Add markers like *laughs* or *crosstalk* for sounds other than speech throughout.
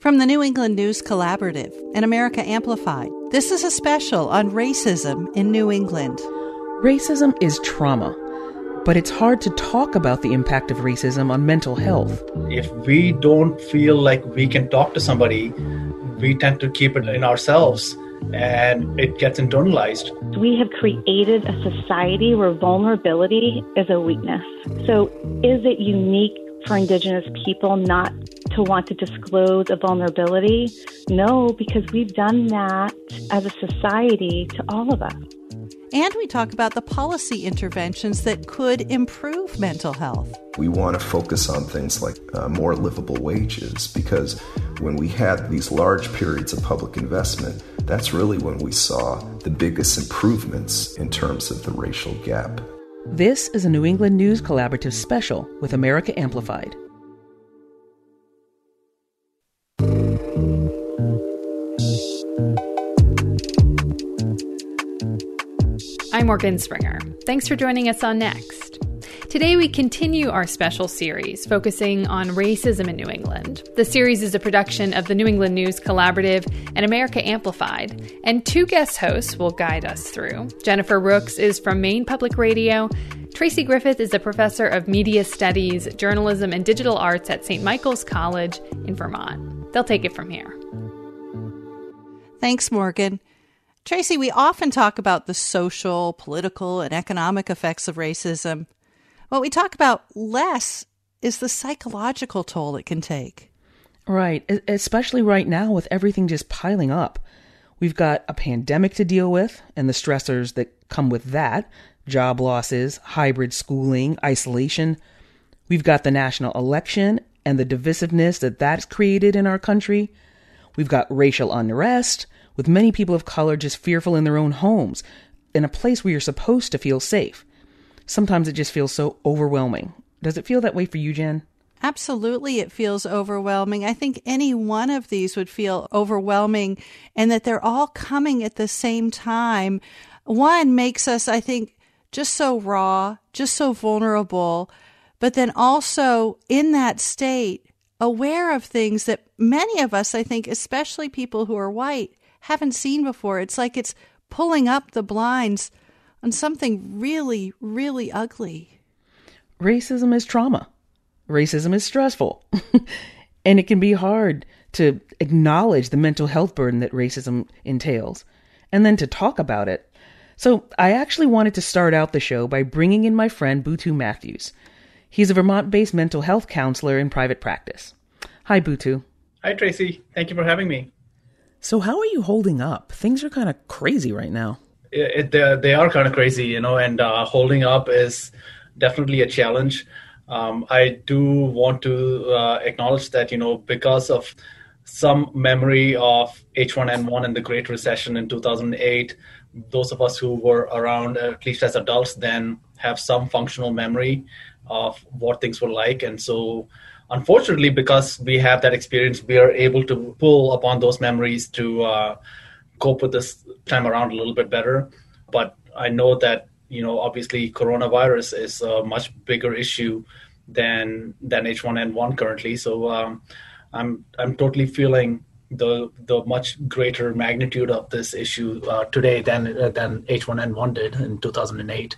From the New England News Collaborative and America Amplified, this is a special on racism in New England. Racism is trauma, but it's hard to talk about the impact of racism on mental health. If we don't feel like we can talk to somebody, we tend to keep it in ourselves and it gets internalized. We have created a society where vulnerability is a weakness. So, is it unique for Indigenous people not to want to disclose a vulnerability? No, because we've done that as a society to all of us. And we talk about the policy interventions that could improve mental health. We want to focus on things like uh, more livable wages because when we had these large periods of public investment, that's really when we saw the biggest improvements in terms of the racial gap. This is a New England News Collaborative special with America Amplified. I'm Morgan Springer. Thanks for joining us on Next. Today, we continue our special series focusing on racism in New England. The series is a production of the New England News Collaborative and America Amplified, and two guest hosts will guide us through. Jennifer Rooks is from Maine Public Radio. Tracy Griffith is a professor of media studies, journalism, and digital arts at St. Michael's College in Vermont. They'll take it from here. Thanks, Morgan. Tracy, we often talk about the social, political, and economic effects of racism. What we talk about less is the psychological toll it can take. Right, especially right now with everything just piling up. We've got a pandemic to deal with and the stressors that come with that job losses, hybrid schooling, isolation. We've got the national election and the divisiveness that that's created in our country. We've got racial unrest, with many people of color just fearful in their own homes, in a place where you're supposed to feel safe. Sometimes it just feels so overwhelming. Does it feel that way for you, Jen? Absolutely, it feels overwhelming. I think any one of these would feel overwhelming, and that they're all coming at the same time. One makes us, I think, just so raw, just so vulnerable, but then also in that state, aware of things that many of us, I think, especially people who are white, haven't seen before. It's like it's pulling up the blinds on something really, really ugly. Racism is trauma. Racism is stressful. *laughs* and it can be hard to acknowledge the mental health burden that racism entails and then to talk about it. So, I actually wanted to start out the show by bringing in my friend Butu Matthews. He's a Vermont based mental health counselor in private practice. Hi, Butu. Hi, Tracy. Thank you for having me. So, how are you holding up? Things are kind of crazy right now. It, it, they are kind of crazy, you know, and uh, holding up is definitely a challenge. Um, I do want to uh, acknowledge that, you know, because of some memory of H1N1 and the Great Recession in 2008, those of us who were around, at least as adults, then have some functional memory of what things were like. And so, unfortunately, because we have that experience, we are able to pull upon those memories to uh, cope with this time around a little bit better. But I know that you know obviously coronavirus is a much bigger issue than than H1N1 currently. So um, I'm I'm totally feeling the the much greater magnitude of this issue uh, today than uh, than H1N1 did in 2008.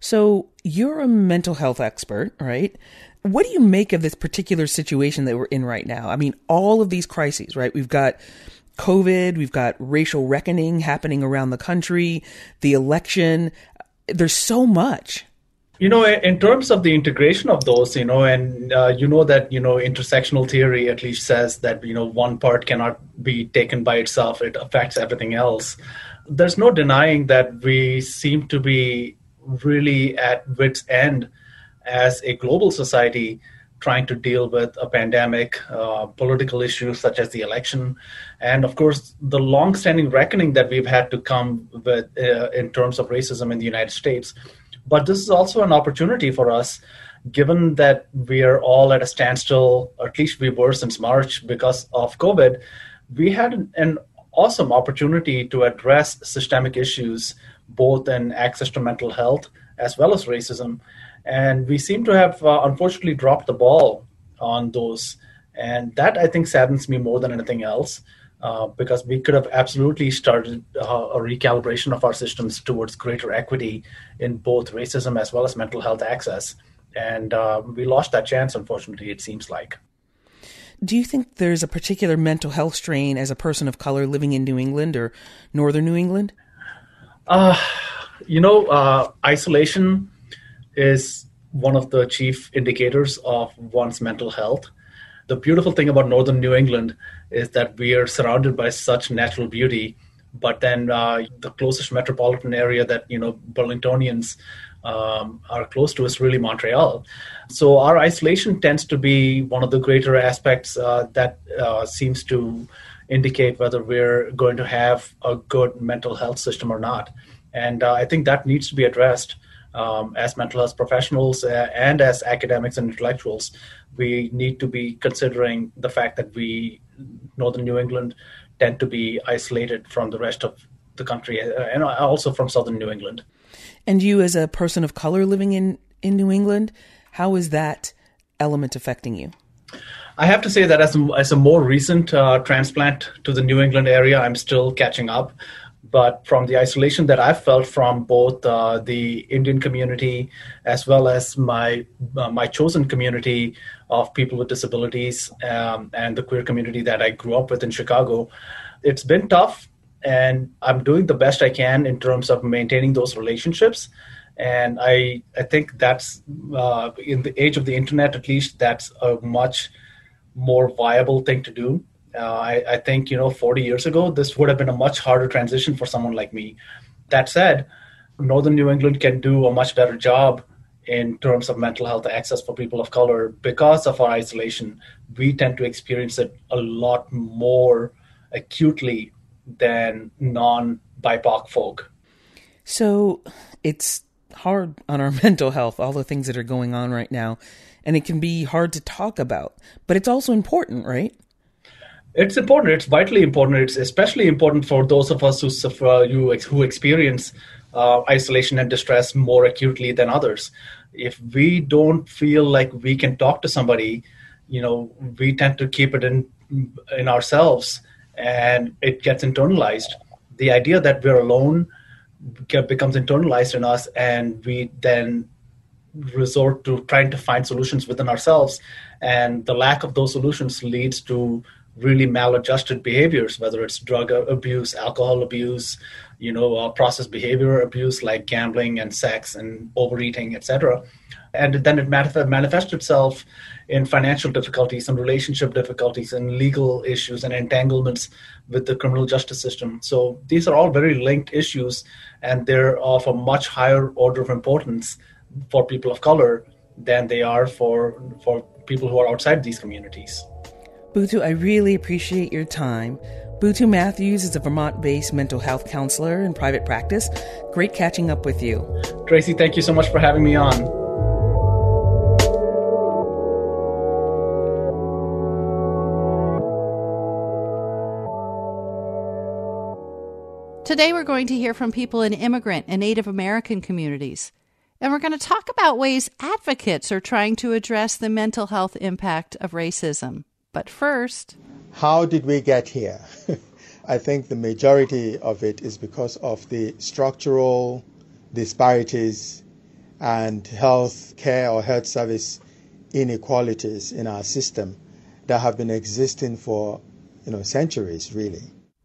So you're a mental health expert, right? What do you make of this particular situation that we're in right now? I mean, all of these crises, right? We've got COVID, we've got racial reckoning happening around the country, the election. There's so much. You know, in terms of the integration of those, you know, and uh, you know that, you know, intersectional theory at least says that, you know, one part cannot be taken by itself, it affects everything else. There's no denying that we seem to be really at wits' end as a global society trying to deal with a pandemic, uh, political issues such as the election, and of course the long-standing reckoning that we've had to come with uh, in terms of racism in the United States. But this is also an opportunity for us, given that we are all at a standstill, or at least we were since March because of COVID. We had an, an awesome opportunity to address systemic issues, both in access to mental health as well as racism and we seem to have uh, unfortunately dropped the ball on those And that I think saddens me more than anything else. Uh, because we could have absolutely started uh, a recalibration of our systems towards greater equity in both racism as well as mental health access. And uh, we lost that chance, unfortunately, it seems like. Do you think there's a particular mental health strain as a person of color living in New England or northern New England? Uh, you know, uh, isolation is one of the chief indicators of one's mental health. The beautiful thing about northern New England is that we are surrounded by such natural beauty, but then uh, the closest metropolitan area that you know Burlingtonians um, are close to is really Montreal. So our isolation tends to be one of the greater aspects uh, that uh, seems to indicate whether we're going to have a good mental health system or not. And uh, I think that needs to be addressed um, as mental health professionals uh, and as academics and intellectuals. We need to be considering the fact that we, Northern New England, tend to be isolated from the rest of the country uh, and also from Southern New England. And you, as a person of color living in, in New England, how is that element affecting you? I have to say that as a, as a more recent uh, transplant to the New England area, I'm still catching up. But from the isolation that I've felt from both uh, the Indian community as well as my uh, my chosen community of people with disabilities um, and the queer community that I grew up with in Chicago, it's been tough and I'm doing the best I can in terms of maintaining those relationships. And I I think that's uh, in the age of the internet, at least, that's a much more viable thing to do. Uh, I, I think you know 40 years ago, this would have been a much harder transition for someone like me. That said, Northern New England can do a much better job in terms of mental health access for people of color because of our isolation. We tend to experience it a lot more acutely than non BIPOC folk. So it's hard on our *laughs* mental health, all the things that are going on right now, and it can be hard to talk about, but it's also important, right? It's important. It's vitally important. It's especially important for those of us who suffer, who experience uh, isolation and distress more acutely than others. If we don't feel like we can talk to somebody, you know, we tend to keep it in in ourselves and it gets internalized. The idea that we're alone becomes internalized in us, and we then resort to trying to find solutions within ourselves. And the lack of those solutions leads to really maladjusted behaviors, whether it's drug abuse, alcohol abuse, you know, uh, process behavior abuse like gambling and sex and overeating, etc. And then it manif- manifests itself in financial difficulties and relationship difficulties and legal issues and entanglements with the criminal justice system. So these are all very linked issues, and they're of a much higher order of importance for people of color than they are for for people who are outside these communities. Butu, I really appreciate your time. Butu Matthews is a Vermont based mental health counselor in private practice. Great catching up with you. Tracy, thank you so much for having me on. Today, we're going to hear from people in immigrant and Native American communities. And we're going to talk about ways advocates are trying to address the mental health impact of racism. But first, how did we get here? *laughs* I think the majority of it is because of the structural disparities and health care or health service inequalities in our system that have been existing for you know centuries really.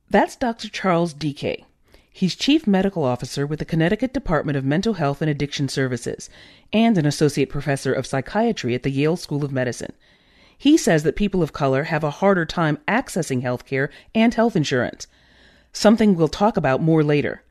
That's Dr. Charles Dike. He's Chief Medical Officer with the Connecticut Department of Mental Health and Addiction Services and an Associate Professor of Psychiatry at the Yale School of Medicine. He says that people of color have a harder time accessing health care and health insurance, something we'll talk about more later.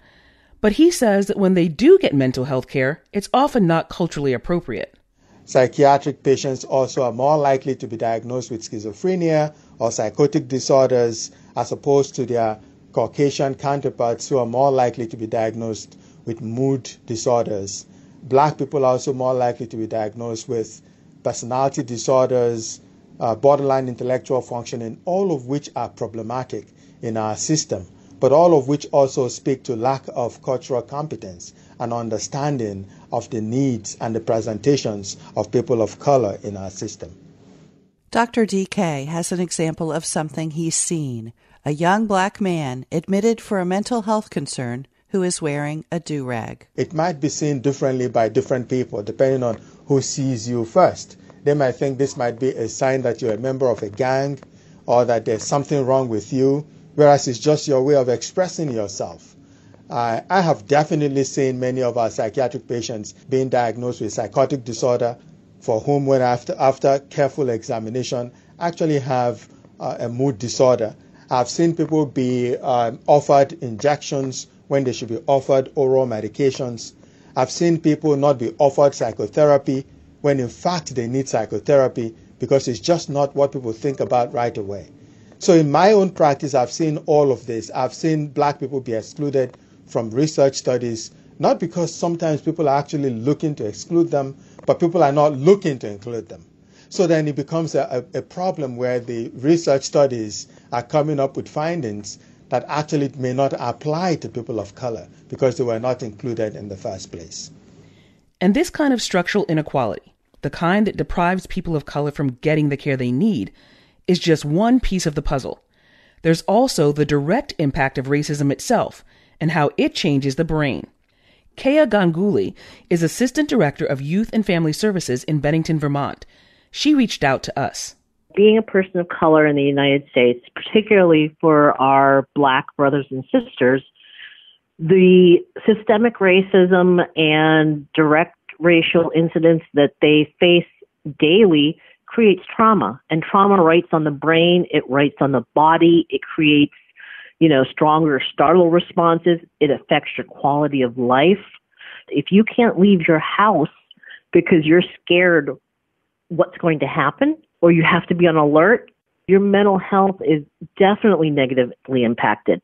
But he says that when they do get mental health care, it's often not culturally appropriate. Psychiatric patients also are more likely to be diagnosed with schizophrenia or psychotic disorders as opposed to their Caucasian counterparts who are more likely to be diagnosed with mood disorders. Black people are also more likely to be diagnosed with personality disorders, uh, borderline intellectual functioning, all of which are problematic in our system, but all of which also speak to lack of cultural competence and understanding of the needs and the presentations of people of color in our system. Dr. Dike has an example of something he's seen a young black man admitted for a mental health concern who is wearing a do rag. It might be seen differently by different people depending on who sees you first. They might think this might be a sign that you're a member of a gang or that there's something wrong with you, whereas it's just your way of expressing yourself. Uh, I have definitely seen many of our psychiatric patients being diagnosed with psychotic disorder for whom, when after, after careful examination, actually have uh, a mood disorder. I've seen people be um, offered injections when they should be offered oral medications. I've seen people not be offered psychotherapy when in fact they need psychotherapy because it's just not what people think about right away. So, in my own practice, I've seen all of this. I've seen black people be excluded from research studies, not because sometimes people are actually looking to exclude them, but people are not looking to include them. So then it becomes a, a, problem where the research studies are coming up with findings that actually may not apply to people of color because they were not included in the first place. And this kind of structural inequality, the kind that deprives people of color from getting the care they need, is just one piece of the puzzle. There's also the direct impact of racism itself and how it changes the brain. Kea Ganguly is Assistant Director of Youth and Family Services in Bennington, Vermont. She reached out to us. Being a person of color in the United States, particularly for our black brothers and sisters, the systemic racism and direct racial incidents that they face daily creates trauma. And trauma writes on the brain, it writes on the body, it creates you know, stronger startle responses. It affects your quality of life. If you can't leave your house because you're scared what's going to happen or you have to be on alert, your mental health is definitely negatively impacted.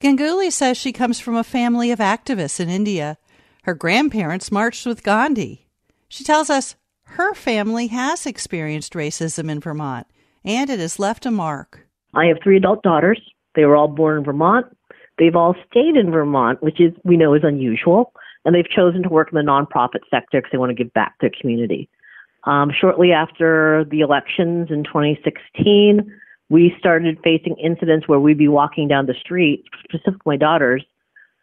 Ganguly says she comes from a family of activists in India. Her grandparents marched with Gandhi. She tells us her family has experienced racism in Vermont, and it has left a mark. I have three adult daughters. They were all born in Vermont. They've all stayed in Vermont, which is we know is unusual, and they've chosen to work in the nonprofit sector because they want to give back to their community. Um, shortly after the elections in 2016, we started facing incidents where we'd be walking down the street, specifically my daughters,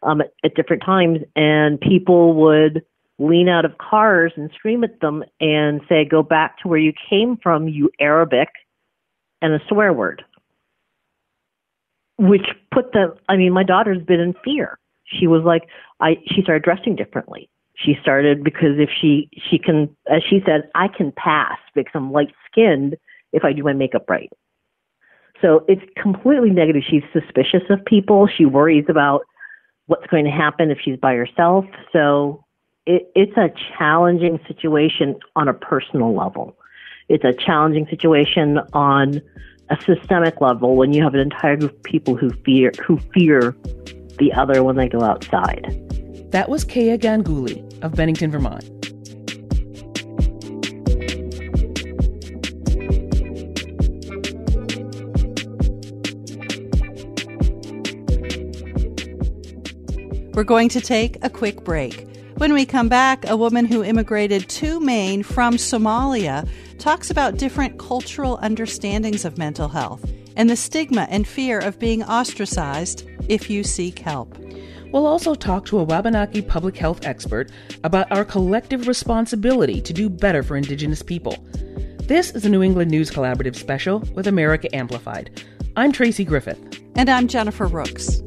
um, at, at different times, and people would lean out of cars and scream at them and say, "Go back to where you came from, you Arabic," and a swear word which put the I mean, my daughter's been in fear. She was like I she started dressing differently. She started because if she she can as she said, I can pass because I'm light skinned if I do my makeup right. So it's completely negative. She's suspicious of people. She worries about what's going to happen if she's by herself. So it, it's a challenging situation on a personal level. It's a challenging situation on a systemic level when you have an entire group of people who fear who fear the other when they go outside. That was Kea Ganguly of Bennington, Vermont. We're going to take a quick break. When we come back, a woman who immigrated to Maine from Somalia talks about different cultural understandings of mental health and the stigma and fear of being ostracized if you seek help. We'll also talk to a Wabanaki public health expert about our collective responsibility to do better for Indigenous people. This is a New England News Collaborative special with America Amplified. I'm Tracy Griffith. And I'm Jennifer Rooks.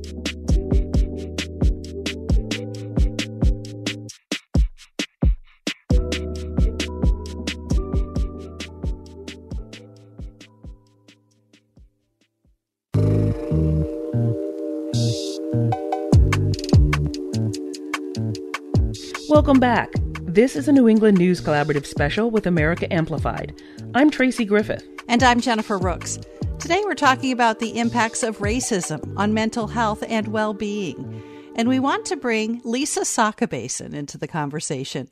Welcome back. This is a New England News Collaborative special with America Amplified. I'm Tracy Griffith. And I'm Jennifer Rooks. Today we're talking about the impacts of racism on mental health and well being. And we want to bring Lisa Sockabasin into the conversation.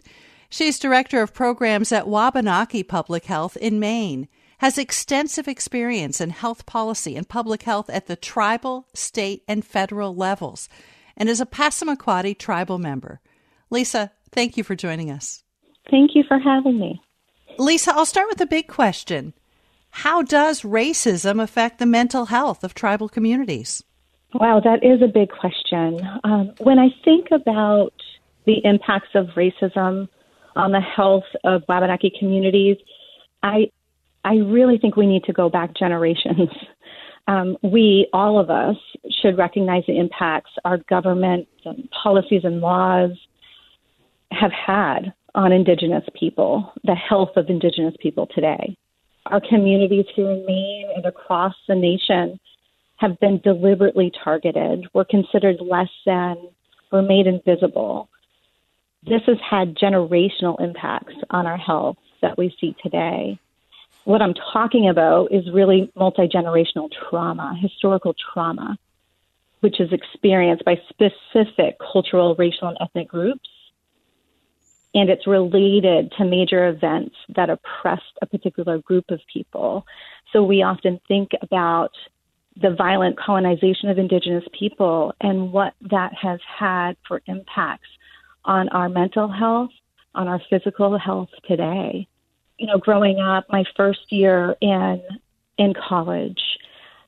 She's director of programs at Wabanaki Public Health in Maine, has extensive experience in health policy and public health at the tribal, state, and federal levels, and is a Passamaquoddy tribal member. Lisa, thank you for joining us. Thank you for having me. Lisa, I'll start with a big question. How does racism affect the mental health of tribal communities? Wow, that is a big question. Um, when I think about the impacts of racism on the health of Wabanaki communities, I I really think we need to go back generations. *laughs* Um, we, all of us, should recognize the impacts our government policies and laws have had on Indigenous people, the health of Indigenous people today. Our communities here in Maine and across the nation have been deliberately targeted, were considered less than, were made invisible. This has had generational impacts on our health that we see today. What I'm talking about is really multi generational trauma, historical trauma, which is experienced by specific cultural, racial, and ethnic groups. And it's related to major events that oppressed a particular group of people. So we often think about the violent colonization of indigenous people and what that has had for impacts on our mental health, on our physical health today. You know, growing up, my first year in in college,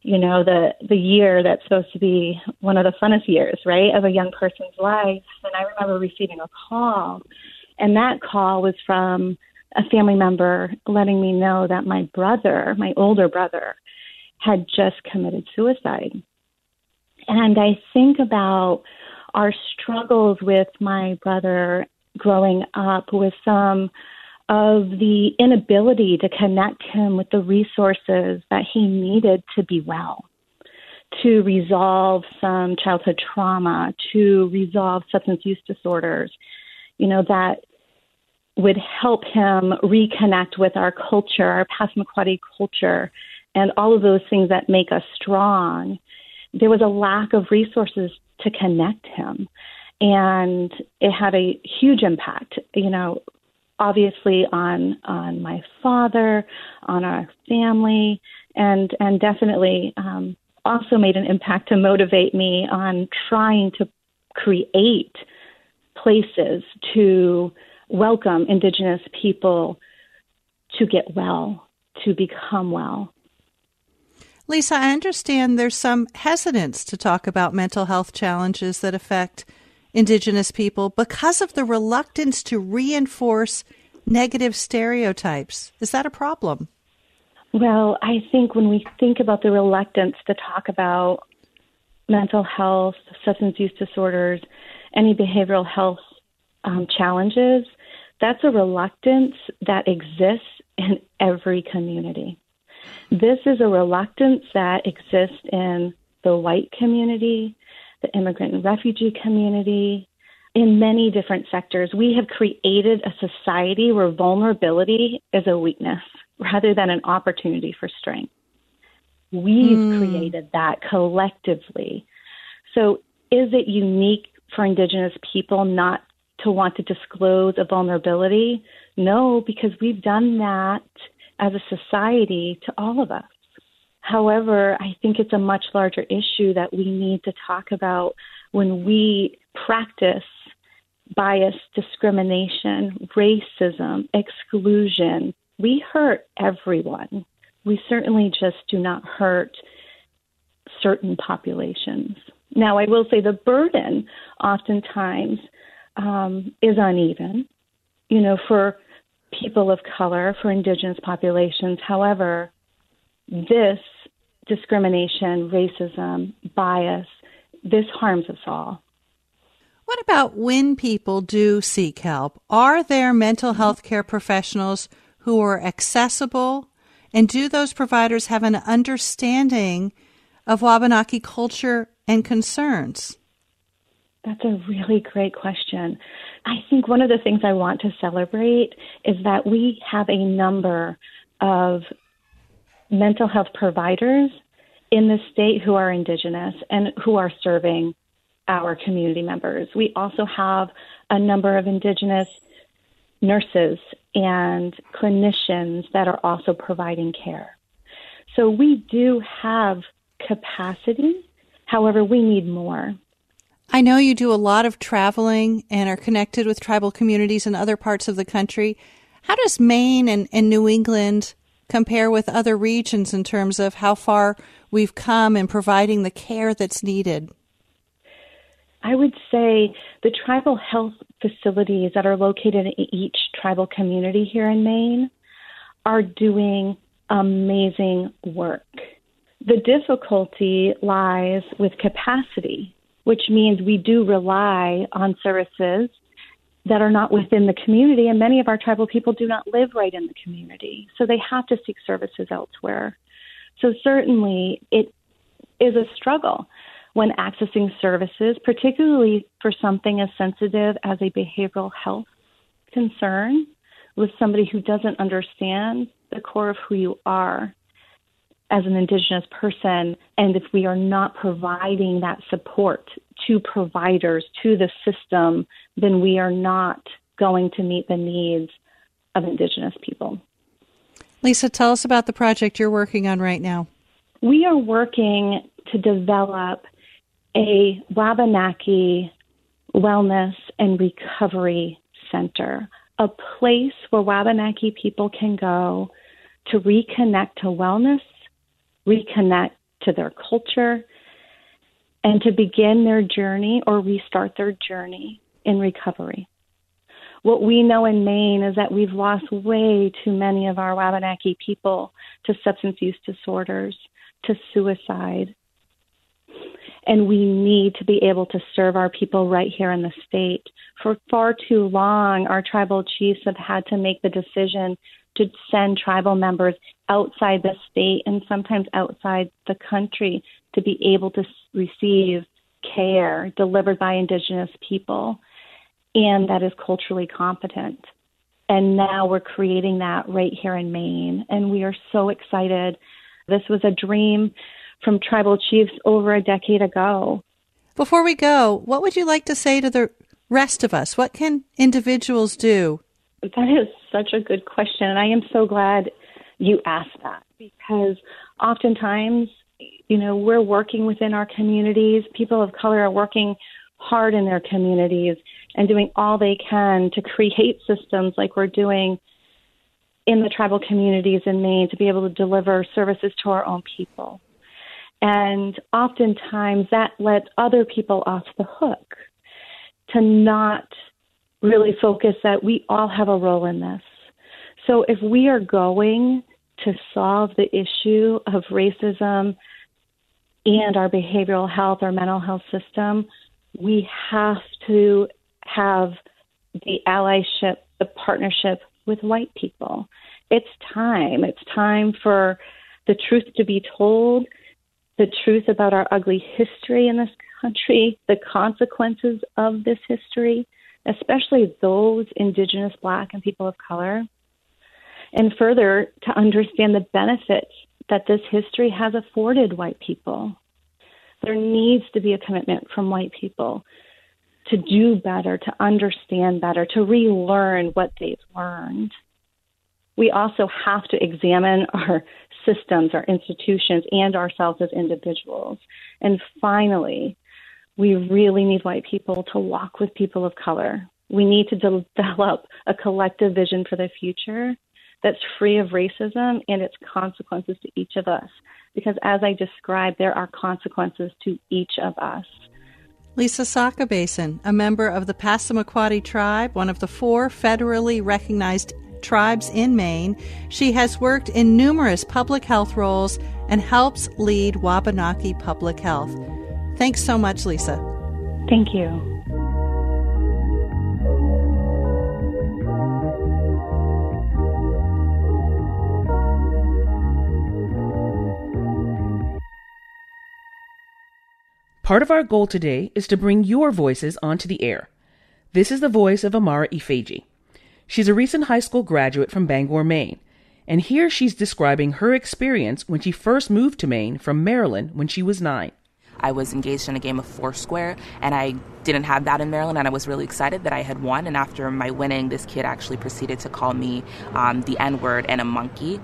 you know, the the year that's supposed to be one of the funnest years, right, of a young person's life. And I remember receiving a call, and that call was from a family member letting me know that my brother, my older brother, had just committed suicide. And I think about our struggles with my brother growing up with some of the inability to connect him with the resources that he needed to be well, to resolve some childhood trauma, to resolve substance use disorders, you know, that would help him reconnect with our culture, our Passamaquoddy culture, and all of those things that make us strong. There was a lack of resources to connect him. And it had a huge impact, you know, obviously on on my father, on our family, and and definitely um, also made an impact to motivate me on trying to create places to welcome Indigenous people to get well, to become well. Lisa, I understand there's some hesitance to talk about mental health challenges that affect Indigenous people because of the reluctance to reinforce negative stereotypes. Is that a problem? Well, I think when we think about the reluctance to talk about mental health, substance use disorders, any behavioral health um, challenges, that's a reluctance that exists in every community. This is a reluctance that exists in the white community, the immigrant and refugee community, in many different sectors. We have created a society where vulnerability is a weakness rather than an opportunity for strength. We've mm. created that collectively. So, is it unique for Indigenous people not to want to disclose a vulnerability? No, because we've done that as a society to all of us. However, I think it's a much larger issue that we need to talk about when we practice bias, discrimination, racism, exclusion. We hurt everyone. We certainly just do not hurt certain populations. Now, I will say the burden oftentimes um, is uneven. You know, for people of color, for indigenous populations. However, this discrimination, racism, bias, this harms us all. What about when people do seek help? Are there mental health care professionals who are accessible? And do those providers have an understanding of Wabanaki culture and concerns? That's a really great question. I think one of the things I want to celebrate is that we have a number of mental health providers in the state who are Indigenous and who are serving our community members. We also have a number of Indigenous nurses and clinicians that are also providing care. So we do have capacity. However, we need more. I know you do a lot of traveling and are connected with tribal communities in other parts of the country. How does Maine and, and New England compare with other regions in terms of how far we've come in providing the care that's needed? I would say the tribal health facilities that are located in each tribal community here in Maine are doing amazing work. The difficulty lies with capacity, which means we do rely on services that are not within the community, and many of our tribal people do not live right in the community. So they have to seek services elsewhere. So certainly it is a struggle when accessing services, particularly for something as sensitive as a behavioral health concern with somebody who doesn't understand the core of who you are as an Indigenous person. And if we are not providing that support to providers, to the system, then we are not going to meet the needs of Indigenous people. Lisa, tell us about the project you're working on right now. We are working to develop a Wabanaki Wellness and Recovery Center, a place where Wabanaki people can go to reconnect to wellness, reconnect to their culture, and to begin their journey or restart their journey in recovery. What we know in Maine is that we've lost way too many of our Wabanaki people to substance use disorders, to suicide, and we need to be able to serve our people right here in the state. For far too long, our tribal chiefs have had to make the decision to send tribal members outside the state and sometimes outside the country to be able to receive care delivered by Indigenous people and that is culturally competent. And now we're creating that right here in Maine, and we are so excited. This was a dream from tribal chiefs over a decade ago. Before we go, what would you like to say to the rest of us? What can individuals do? That is such a good question. And I am so glad you asked that because oftentimes, you know, we're working within our communities. People of color are working hard in their communities and doing all they can to create systems like we're doing in the tribal communities in Maine to be able to deliver services to our own people. And oftentimes that lets other people off the hook to not really focus that we all have a role in this. So if we are going to solve the issue of racism and our behavioral health or mental health system, we have to have the allyship, the partnership with white people. It's time. It's time for the truth to be told the truth about our ugly history in this country, the consequences of this history, especially those Indigenous, Black, and people of color, and further to understand the benefits that this history has afforded white people. There needs to be a commitment from white people to do better, to understand better, to relearn what they've learned. We also have to examine our systems, our institutions, and ourselves as individuals. And finally, we really need white people to walk with people of color. We need to de- *laughs* develop a collective vision for the future that's free of racism and its consequences to each of us. Because as I described, there are consequences to each of us. Lisa Sockabasin, a member of the Passamaquoddy tribe, one of the four federally recognized tribes in Maine. She has worked in numerous public health roles and helps lead Wabanaki Public Health. Thanks so much, Lisa. Thank you. Part of our goal today is to bring your voices onto the air. This is the voice of Amara Ifeji. She's a recent high school graduate from Bangor, Maine, and here she's describing her experience when she first moved to Maine from Maryland when she was nine. I was engaged in a game of Foursquare, and I didn't have that in Maryland, and I was really excited that I had won. And after my winning, this kid actually proceeded to call me um, the N word and a monkey.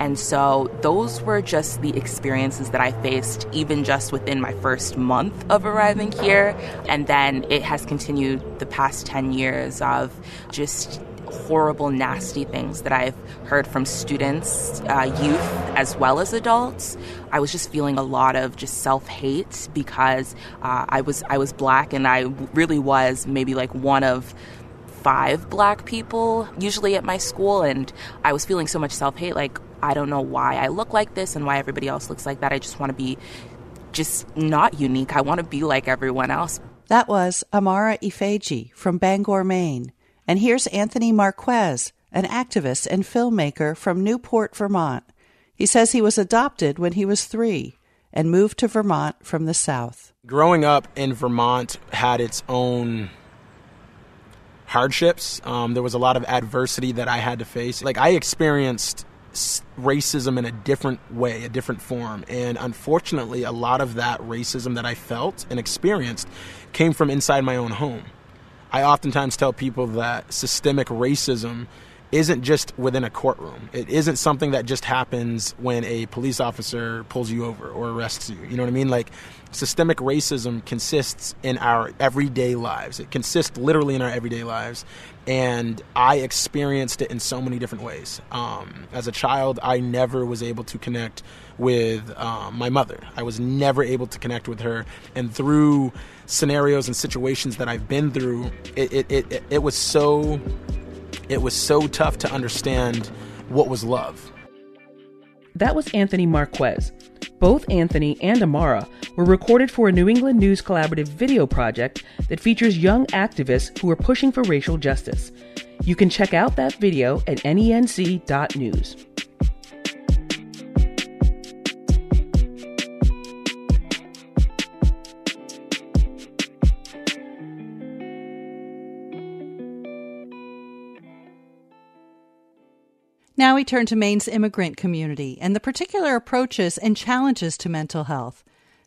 And so those were just the experiences that I faced, even just within my first month of arriving here. And then it has continued the past 10 years of just horrible, nasty things that I've heard from students, uh, youth, as well as adults. I was just feeling a lot of just self hate because uh, I was I was black and I really was maybe like one of five black people usually at my school, and I was feeling so much self hate. Like I don't know why I look like this and why everybody else looks like that. I just want to be just not unique. I want to be like everyone else. That was Amara Ifeji from Bangor, Maine. And here's Anthony Marquez, an activist and filmmaker from Newport, Vermont. He says he was adopted when he was three and moved to Vermont from the South. Growing up in Vermont had its own hardships. Um, there was a lot of adversity that I had to face. Like, I experienced racism in a different way, a different form. And unfortunately, a lot of that racism that I felt and experienced came from inside my own home. I oftentimes tell people that systemic racism isn't just within a courtroom. It isn't something that just happens when a police officer pulls you over or arrests you. You know what I mean? Like systemic racism consists in our everyday lives. It consists literally in our everyday lives. And I experienced it in so many different ways. Um, as a child, I never was able to connect with um, my mother. I was never able to connect with her. And through scenarios and situations that I've been through, it, it, it, it was so it was so tough to understand what was love. That was Anthony Marquez. Both Anthony and Amara were recorded for a New England News Collaborative video project that features young activists who are pushing for racial justice. You can check out that video at nenc.news. Now we turn to Maine's immigrant community and the particular approaches and challenges to mental health.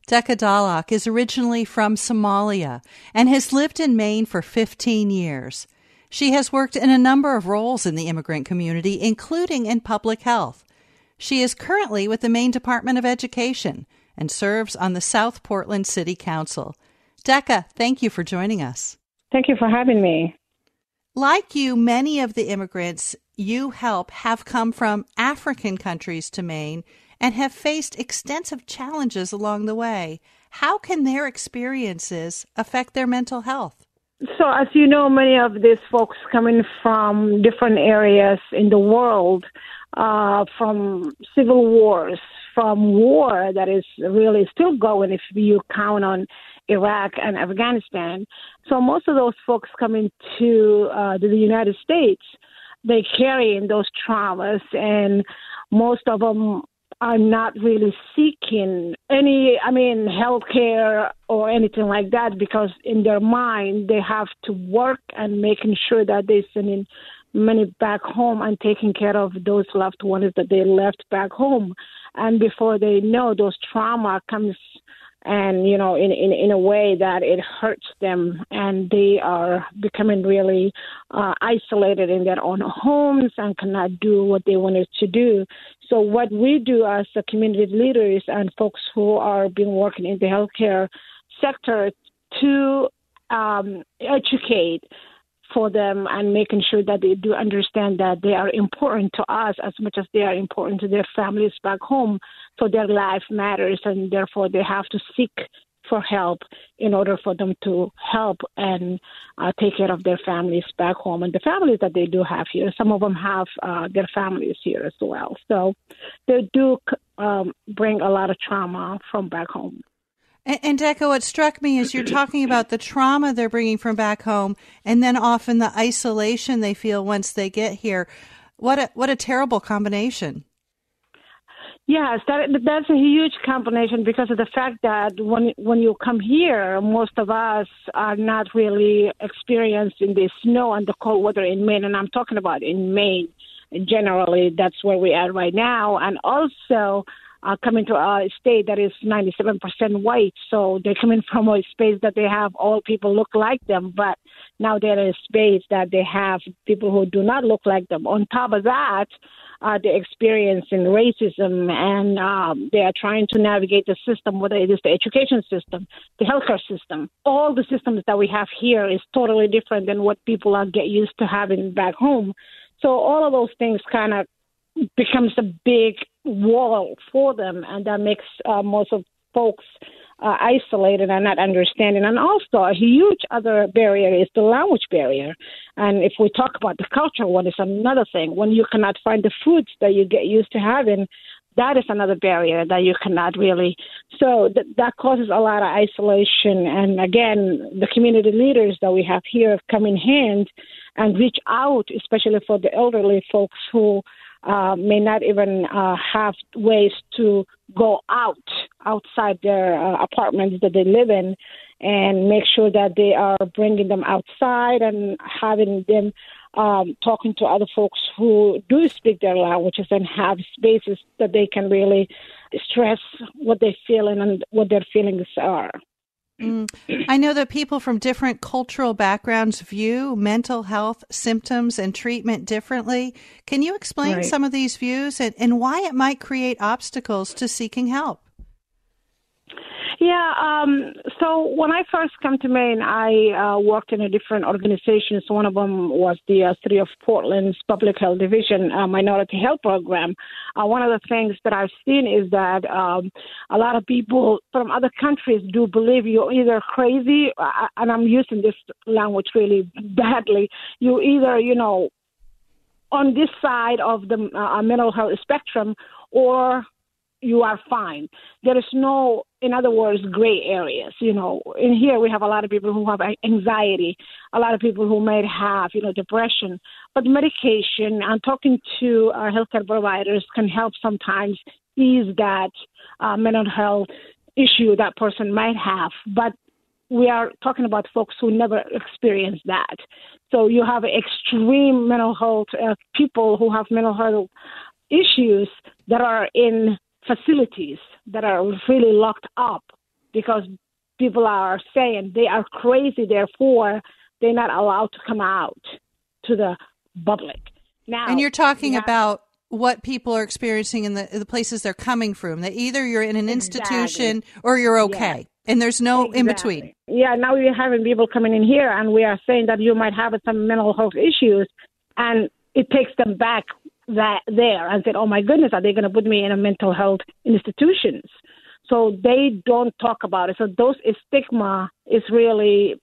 Deqa Dhalac is originally from Somalia and has lived in Maine for 15 years. She has worked in a number of roles in the immigrant community, including in public health. She is currently with the Maine Department of Education and serves on the South Portland City Council. Deqa, thank you for joining us. Thank you for having me. Like you, many of the immigrants you help have come from African countries to Maine and have faced extensive challenges along the way. How can their experiences affect their mental health? So, as you know, many of these folks coming from different areas in the world, uh, from civil wars, from war that is really still going if you count on Iraq and Afghanistan. So most of those folks coming to uh, the United States, they carry in those traumas, and most of them are not really seeking any, I mean, health care or anything like that because in their mind they have to work and making sure that they're sending money back home and taking care of those loved ones that they left back home. And before they know, those trauma comes and you know in, in in a way that it hurts them. And they are becoming really uh, isolated in their own homes and cannot do what they wanted to do. So what we do as the community leaders and folks who are being working in the healthcare sector to um, educate for them and making sure that they do understand that they are important to us as much as they are important to their families back home. So their life matters, and therefore they have to seek for help in order for them to help and uh, take care of their families back home and the families that they do have here. Some of them have uh, their families here as well. So they do um, bring a lot of trauma from back home. And, and Deqa, what struck me is you're talking about the trauma they're bringing from back home, and then often the isolation they feel once they get here. What a what a terrible combination. Yes, that that's a huge combination because of the fact that when when you come here, most of us are not really experiencing the snow and the cold weather in Maine, and I'm talking about in Maine. Generally, that's where we are right now, and also uh, coming to a state that is 97% white. So they're coming from a space that they have all people look like them, but now they're in a space that they have people who do not look like them. On top of that, uh, they're experiencing racism and um, they are trying to navigate the system, whether it is the education system, the healthcare system. All the systems that we have here is totally different than what people are get used to having back home. So all of those things kind of becomes a big wall for them, and that makes uh, most of folks uh, isolated and not understanding. And also, a huge other barrier is the language barrier. And if we talk about the cultural one, is another thing. When you cannot find the foods that you get used to having, that is another barrier that you cannot really. So th- that causes a lot of isolation. And again, the community leaders that we have here come in hand and reach out, especially for the elderly folks who uh, may not even uh, have ways to go out outside their uh, apartments that they live in and make sure that they are bringing them outside and having them um, talking to other folks who do speak their languages and have spaces that they can really stress what they're feeling and what their feelings are. Mm. I know that people from different cultural backgrounds view mental health symptoms and treatment differently. Can you explain right. some of these views and, and why it might create obstacles to seeking help? Yeah. Um, so when I first came to Maine, I uh, worked in a different organizations. One of them was the uh, City of Portland's Public Health Division uh, Minority Health Program. Uh, one of the things that I've seen is that um, a lot of people from other countries do believe you're either crazy, uh, and I'm using this language really badly. You either, you know, on this side of the uh, mental health spectrum, or you are fine. There is no, in other words, gray areas. You know, in here we have a lot of people who have anxiety, a lot of people who might have, you know, depression. But medication and talking to our healthcare providers can help sometimes ease that uh, mental health issue that person might have. But we are talking about folks who never experienced that. So you have extreme mental health uh, people who have mental health issues that are in facilities that are really locked up because people are saying they are crazy, therefore they're not allowed to come out to the public. Now, and you're talking yeah. about what people are experiencing in the the places they're coming from. That either you're in an exactly. institution or you're okay. And there's no exactly. in between. Yeah, now we're having people coming in here and we are saying that you might have some mental health issues and it takes them back that there and said, "Oh my goodness, are they going to put me in a mental health institutions?" So they don't talk about it. So those stigma is really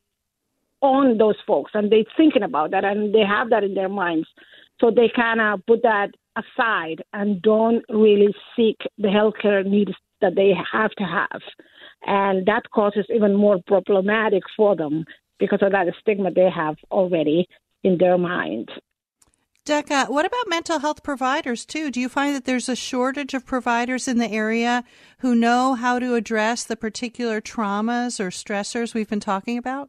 on those folks, and they're thinking about that, and they have that in their minds. So they kind of put that aside and don't really seek the healthcare needs that they have to have, and that causes even more problematic for them because of that stigma they have already in their mind. Deqa, what about mental health providers too? Do you find that there's a shortage of providers in the area who know how to address the particular traumas or stressors we've been talking about?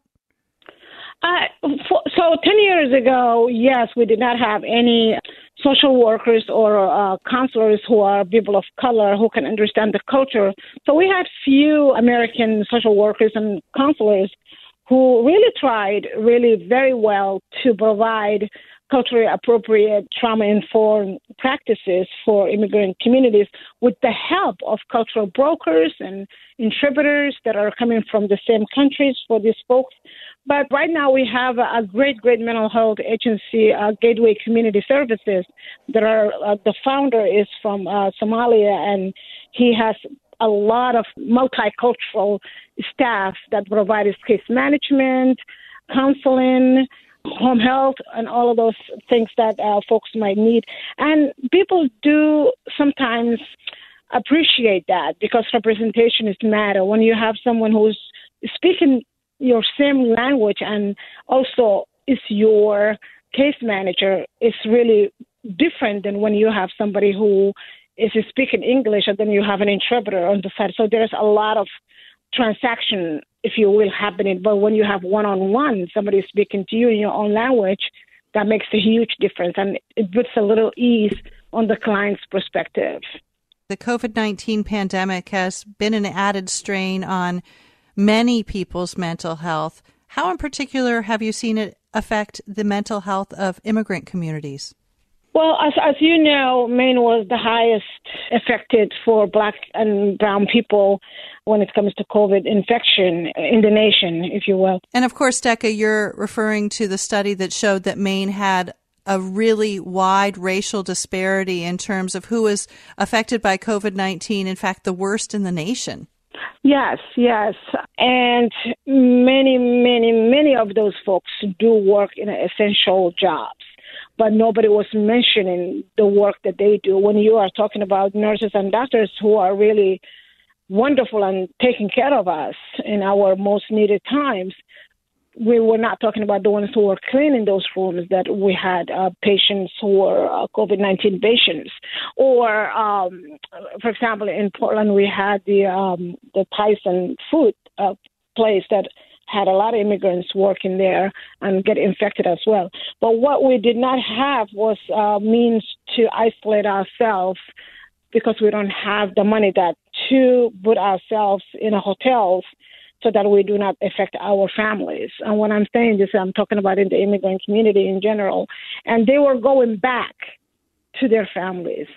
Uh, so, 10 years ago, yes, we did not have any social workers or uh, counselors who are people of color who can understand the culture. So, we had few American social workers and counselors who really tried really very well to provide culturally appropriate trauma informed practices for immigrant communities with the help of cultural brokers and interpreters that are coming from the same countries for these folks. But right now we have a great, great mental health agency, uh, Gateway Community Services, that are uh, the founder is from uh, Somalia, and he has a lot of multicultural staff that provides case management, counseling, home health and all of those things that uh, folks might need. And people do sometimes appreciate that because representation is matter. When you have someone who's speaking your same language and also is your case manager, it's really different than when you have somebody who is speaking English and then you have an interpreter on the side. So there's a lot of transaction if you will, happening. But when you have one on one, somebody speaking to you in your own language, that makes a huge difference and it puts a little ease on the client's perspective. The COVID 19 pandemic has been an added strain on many people's mental health. How, in particular, have you seen it affect the mental health of immigrant communities? Well, as, as you know, Maine was the highest affected for black and brown people when it comes to COVID infection in the nation, if you will. And of course, Deqa, you're referring to the study that showed that Maine had a really wide racial disparity in terms of who was affected by COVID 19, in fact, the worst in the nation. Yes, yes. And many, many, many of those folks do work in essential jobs but nobody was mentioning the work that they do. When you are talking about nurses and doctors who are really wonderful and taking care of us in our most needed times, we were not talking about the ones who were cleaning those rooms that we had uh, patients who were uh, COVID 19 patients. Or, um, for example, in Portland, we had the, um, the Tyson food uh, place that had a lot of immigrants working there and get infected as well. But what we did not have was uh, means to isolate ourselves because we don't have the money that to put ourselves in hotels so that we do not affect our families. And when I'm saying this, I'm talking about in the immigrant community in general. And they were going back to their families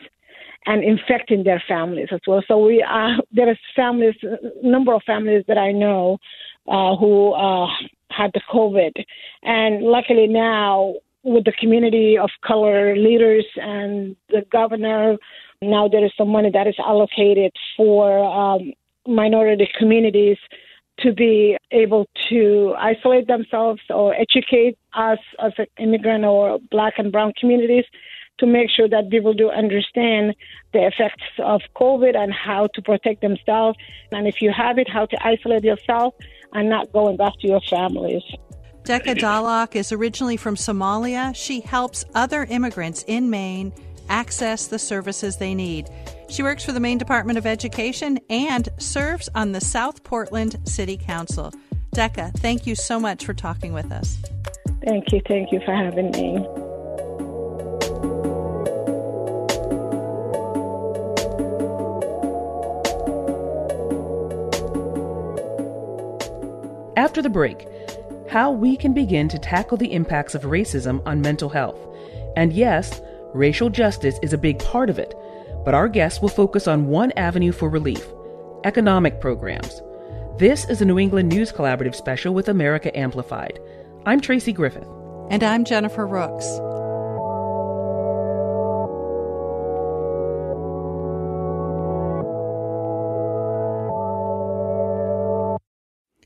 and infecting their families as well. So we uh, there is families, number of families that I know uh, who uh, had the COVID. And luckily now, with the community of color leaders and the governor, now there is some money that is allocated for um, minority communities to be able to isolate themselves or educate us as an immigrant or black and brown communities to make sure that people do understand the effects of COVID and how to protect themselves. And if you have it, how to isolate yourself and not going back to your families. Deqa Dhalac is originally from Somalia. She helps other immigrants in Maine access the services they need. She works for the Maine Department of Education and serves on the South Portland City Council. Deqa, thank you so much for talking with us. Thank you. Thank you for having me. After the break, how we can begin to tackle the impacts of racism on mental health. And yes, racial justice is a big part of it, but our guests will focus on one avenue for relief economic programs. This is a New England News Collaborative special with America Amplified. I'm Tracy Griffith. And I'm Jennifer Rooks.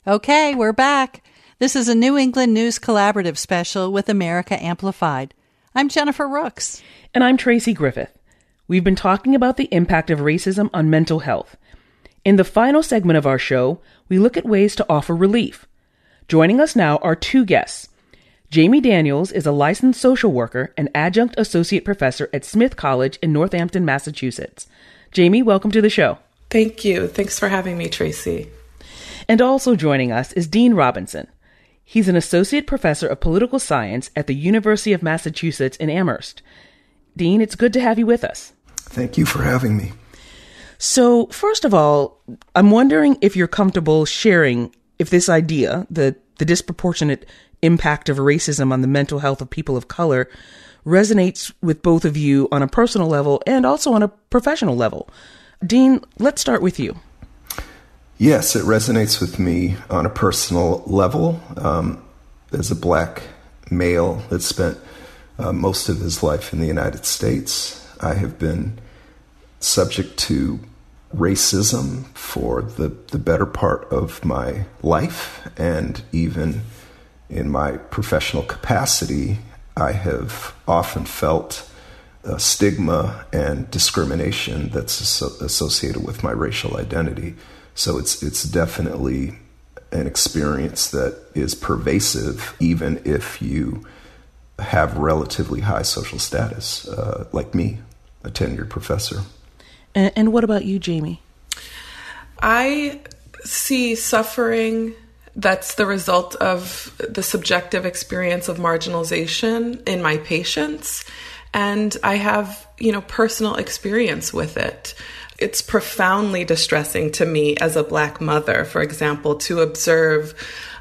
Okay, we're back. This is a New England News Collaborative special with America Amplified. I'm Jennifer Rooks. And I'm Tracy Griffith. We've been talking about the impact of racism on mental health. In the final segment of our show, we look at ways to offer relief. Joining us now are two guests. Jamie Daniels is a licensed social worker and adjunct associate professor at Smith College in Northampton, Massachusetts. Jamie, welcome to the show. Thank you. Thanks for having me, Tracy. And also joining us is Dean Robinson. He's an associate professor of political science at the University of Massachusetts in Amherst. Dean, it's good to have you with us. Thank you for having me. So, first of all, I'm wondering if you're comfortable sharing if this idea, the, the disproportionate impact of racism on the mental health of people of color, resonates with both of you on a personal level and also on a professional level. Dean, let's start with you. Yes, it resonates with me on a personal level. Um, as a black male that spent uh, most of his life in the United States, I have been subject to racism for the, the better part of my life, and even in my professional capacity, I have often felt stigma and discrimination that's associated with my racial identity. So it's it's definitely an experience that is pervasive, even if you have relatively high social status, uh, like me, a tenured professor. And, and what about you, Jamie? I see suffering that's the result of the subjective experience of marginalization in my patients and i have you know personal experience with it it's profoundly distressing to me as a black mother, for example, to observe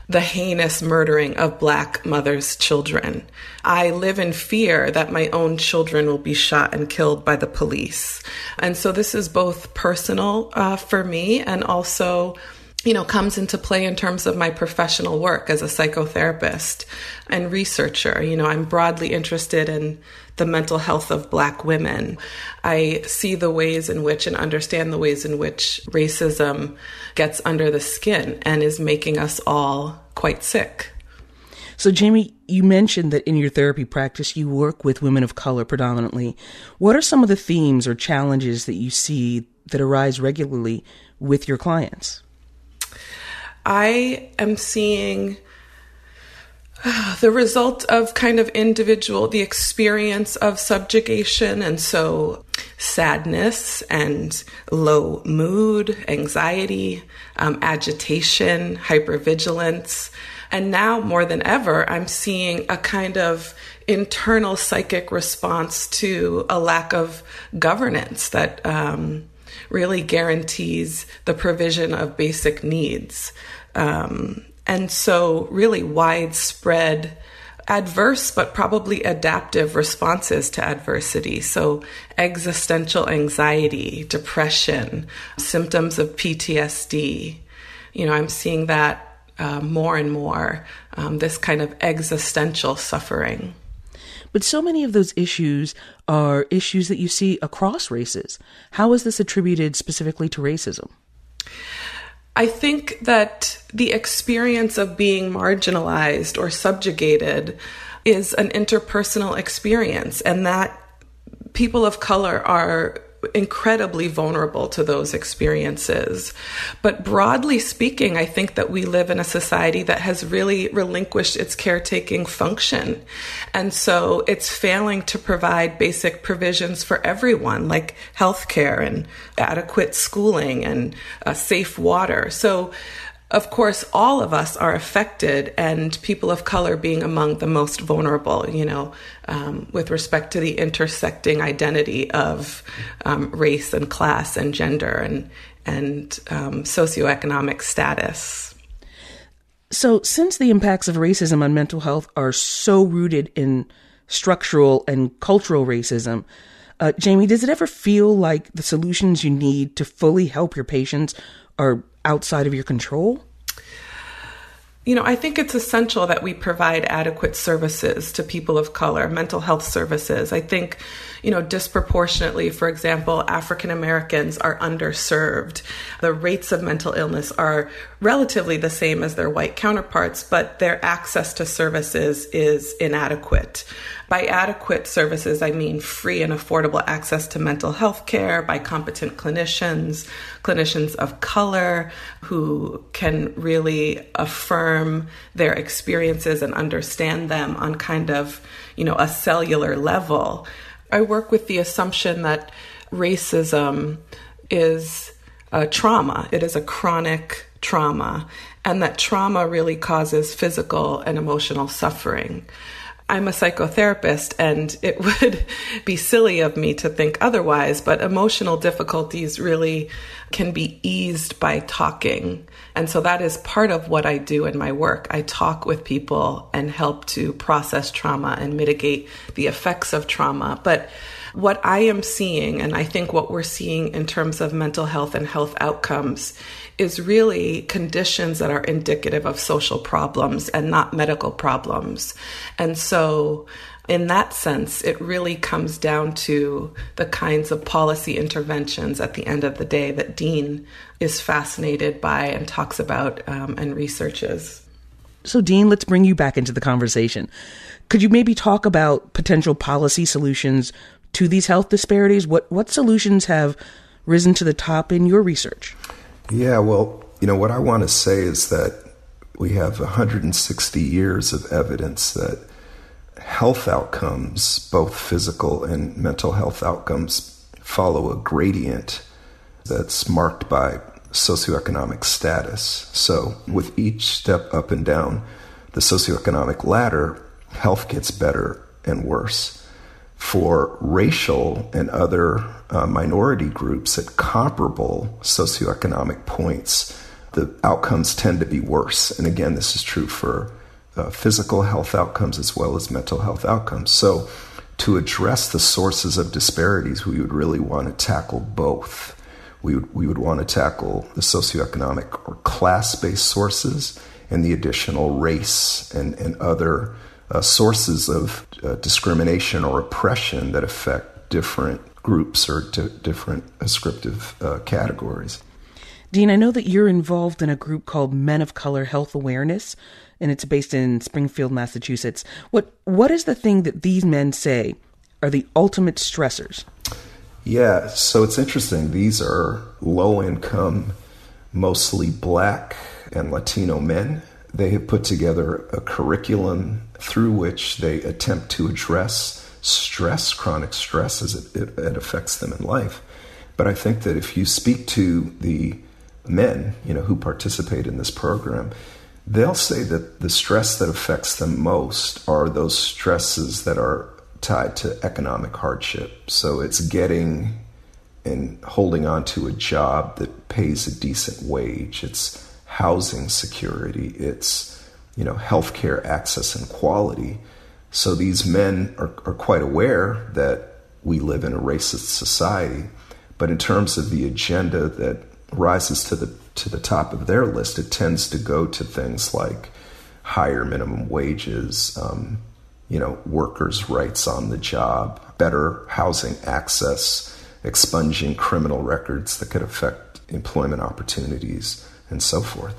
the heinous murdering of black mothers' children. I live in fear that my own children will be shot and killed by the police. And so this is both personal uh, for me and also you know, comes into play in terms of my professional work as a psychotherapist and researcher. You know, I'm broadly interested in the mental health of black women. I see the ways in which and understand the ways in which racism gets under the skin and is making us all quite sick. So, Jamie, you mentioned that in your therapy practice you work with women of color predominantly. What are some of the themes or challenges that you see that arise regularly with your clients? I am seeing *sighs* the result of kind of individual, the experience of subjugation, and so sadness and low mood, anxiety, um, agitation, hypervigilance. And now more than ever, I'm seeing a kind of internal psychic response to a lack of governance that um, really guarantees the provision of basic needs. Um, and so, really widespread adverse but probably adaptive responses to adversity. So, existential anxiety, depression, symptoms of PTSD. You know, I'm seeing that uh, more and more, um, this kind of existential suffering. But so many of those issues are issues that you see across races. How is this attributed specifically to racism? I think that the experience of being marginalized or subjugated is an interpersonal experience, and that people of color are incredibly vulnerable to those experiences. But broadly speaking, I think that we live in a society that has really relinquished its caretaking function. And so it's failing to provide basic provisions for everyone, like healthcare and adequate schooling and uh, safe water. So of course, all of us are affected, and people of color being among the most vulnerable, you know, um, with respect to the intersecting identity of um, race and class and gender and, and um, socioeconomic status. So, since the impacts of racism on mental health are so rooted in structural and cultural racism, uh, Jamie, does it ever feel like the solutions you need to fully help your patients are outside of your control? You know, I think it's essential that we provide adequate services to people of color, mental health services. I think, you know, disproportionately, for example, African Americans are underserved. The rates of mental illness are relatively the same as their white counterparts, but their access to services is inadequate. By adequate services, I mean free and affordable access to mental health care by competent clinicians, clinicians of color who can really affirm their experiences and understand them on kind of, you know, a cellular level. I work with the assumption that racism is a trauma, it is a chronic trauma, and that trauma really causes physical and emotional suffering. I'm a psychotherapist, and it *laughs* would be silly of me to think otherwise, but emotional difficulties really can be eased by talking. And so that is part of what I do in my work. I talk with people and help to process trauma and mitigate the effects of trauma. But what I am seeing, and I think what we're seeing in terms of mental health and health outcomes, is really conditions that are indicative of social problems and not medical problems. And so, in that sense, it really comes down to the kinds of policy interventions at the end of the day that Dean is fascinated by and talks about um, and researches. So, Dean, let's bring you back into the conversation. Could you maybe talk about potential policy solutions to these health disparities? What what solutions have risen to the top in your research? Yeah, well, you know, what I want to say is that we have 160 years of evidence that health outcomes, both physical and mental health outcomes, follow a gradient that's marked by socioeconomic status. So, with each step up and down the socioeconomic ladder, health gets better and worse for racial and other uh, minority groups at comparable socioeconomic points, the outcomes tend to be worse. And again, this is true for uh, physical health outcomes as well as mental health outcomes. So, to address the sources of disparities, we would really want to tackle both. We would, we would want to tackle the socioeconomic or class based sources and the additional race and, and other uh, sources of uh, discrimination or oppression that affect different groups or different ascriptive uh, categories. Dean, I know that you're involved in a group called Men of Color Health Awareness, and it's based in Springfield, Massachusetts. What what is the thing that these men say are the ultimate stressors? Yeah, so it's interesting. These are low income, mostly black and Latino men. They have put together a curriculum through which they attempt to address stress, chronic stress, as it, it, it affects them in life. But I think that if you speak to the men, you know, who participate in this program, they'll say that the stress that affects them most are those stresses that are tied to economic hardship. So it's getting and holding on to a job that pays a decent wage. It's housing security. It's, you know, healthcare access and quality. So these men are, are quite aware that we live in a racist society. But in terms of the agenda that rises to the to the top of their list, it tends to go to things like higher minimum wages, um, you know, workers' rights on the job, better housing access, expunging criminal records that could affect employment opportunities, and so forth.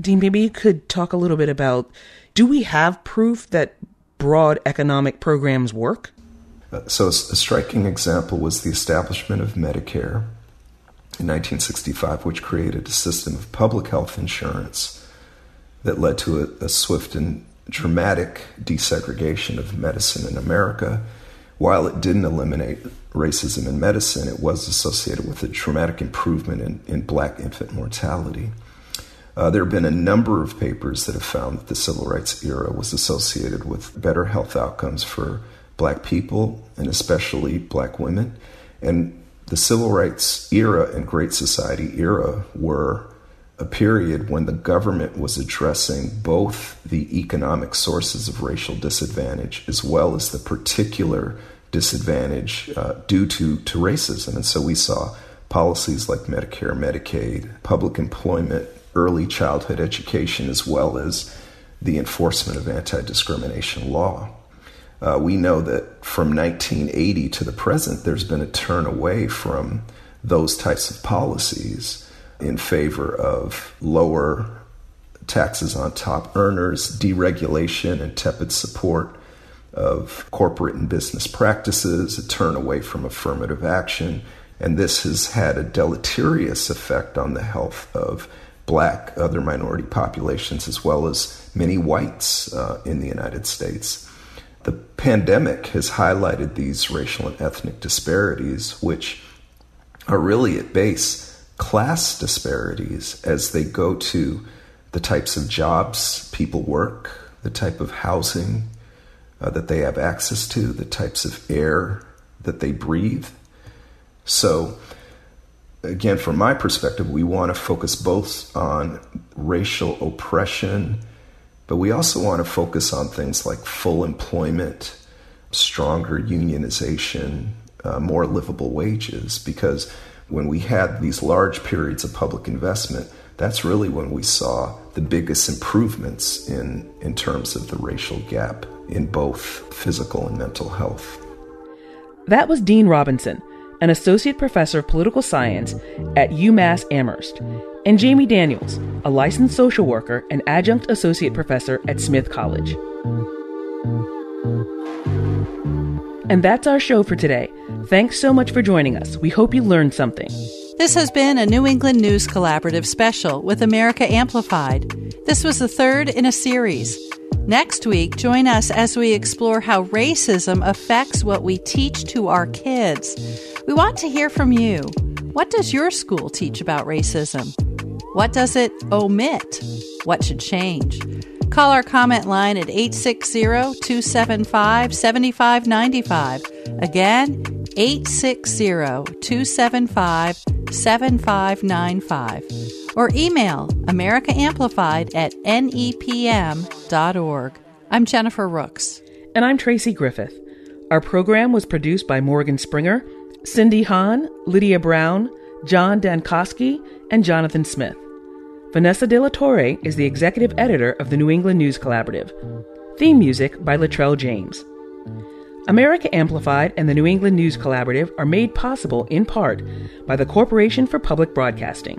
Dean, maybe you could talk a little bit about do we have proof that broad economic programs work? Uh, so, a striking example was the establishment of Medicare in 1965, which created a system of public health insurance that led to a, a swift and dramatic desegregation of medicine in America. While it didn't eliminate racism in medicine, it was associated with a dramatic improvement in, in black infant mortality. Uh, there have been a number of papers that have found that the civil rights era was associated with better health outcomes for black people and especially black women. And the civil rights era and Great Society era were a period when the government was addressing both the economic sources of racial disadvantage as well as the particular disadvantage uh, due to, to racism. And so we saw policies like Medicare, Medicaid, public employment, early childhood education as well as the enforcement of anti discrimination law. Uh, we know that from 1980 to the present, there's been a turn away from those types of policies in favor of lower taxes on top earners, deregulation, and tepid support of corporate and business practices, a turn away from affirmative action. And this has had a deleterious effect on the health of black, other minority populations, as well as many whites uh, in the United States. The pandemic has highlighted these racial and ethnic disparities, which are really at base class disparities as they go to the types of jobs people work, the type of housing uh, that they have access to, the types of air that they breathe. So, again, from my perspective, we want to focus both on racial oppression, but we also want to focus on things like full employment, stronger unionization, uh, more livable wages, because when we had these large periods of public investment, that's really when we saw the biggest improvements in, in terms of the racial gap in both physical and mental health. That was Dean Robinson an associate professor of political science at UMass Amherst, and Jamie Daniels, a licensed social worker and adjunct associate professor at Smith College. And that's our show for today. Thanks so much for joining us. We hope you learned something. This has been a New England News Collaborative special with America Amplified. This was the third in a series. Next week, join us as we explore how racism affects what we teach to our kids. We want to hear from you. What does your school teach about racism? What does it omit? What should change? Call our comment line at 860 275 7595. Again, 860 275 7595 or email americaamplified at nepm.org. I'm Jennifer Rooks. And I'm Tracy Griffith. Our program was produced by Morgan Springer, Cindy Hahn, Lydia Brown, John Dankosky, and Jonathan Smith. Vanessa De La Torre is the executive editor of the New England News Collaborative. Theme music by Latrell James. America Amplified and the New England News Collaborative are made possible in part by the Corporation for Public Broadcasting.